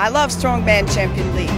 I love Strongman Champion League.